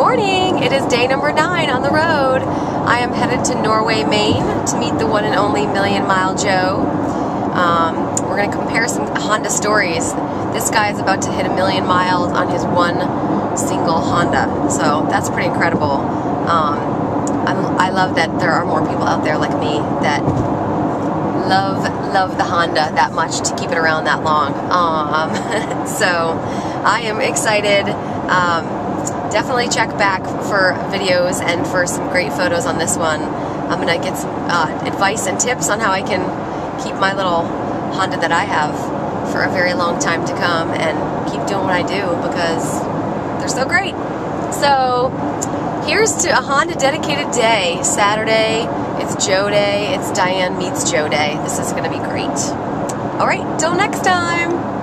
morning. It is day number nine on the road. I am headed to Norway, Maine to meet the one and only Million Mile Joe. Um, we're going to compare some Honda stories. This guy is about to hit a million miles on his one single Honda, so that's pretty incredible. Um, I love that there are more people out there like me that love love the Honda that much to keep it around that long. Um, so I am excited. Um, definitely check back for videos and for some great photos on this one. I'm gonna get some uh, advice and tips on how I can keep my little Honda that I have for a very long time to come and keep doing what I do because they're so great. So here's to a Honda dedicated day. Saturday, it's Joe Day, it's Diane meets Joe Day. This is gonna be great. All right, till next time.